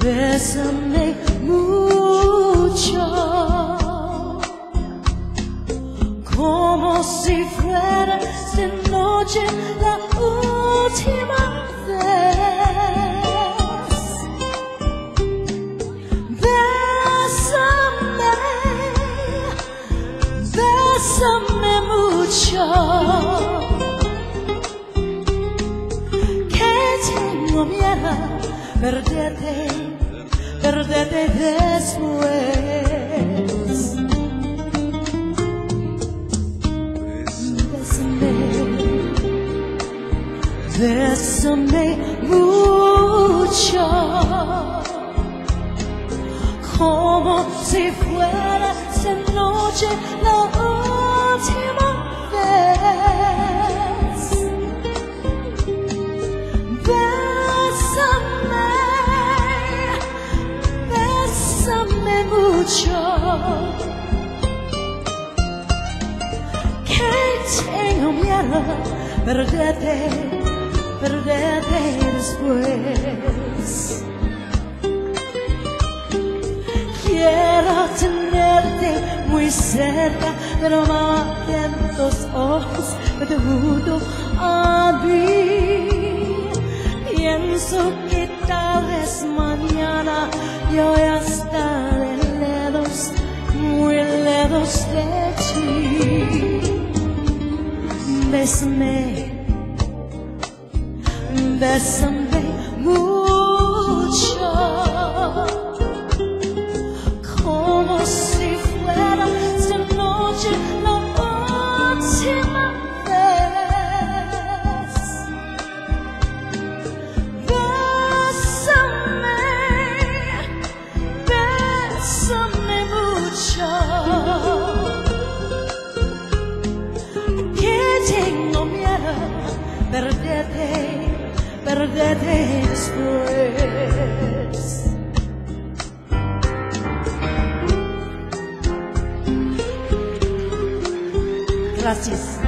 Bésame mucho, como si fuera esta noche la última vez. Bésame, bésame mucho. Que tengo miedo perderte, perderte después. Bésame, bésame mucho, como si fuera esta noche la última vez. Mucho. Que tengo miedo perderte, perderte después. Quiero tenerte muy cerca, pero en tus ojos me te junto a mí. Pienso que tal vez mañana yo ya estaré besame Besame Move perderte, perderte después. Gracias.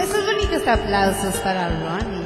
Esos bonitos aplausos para Ron.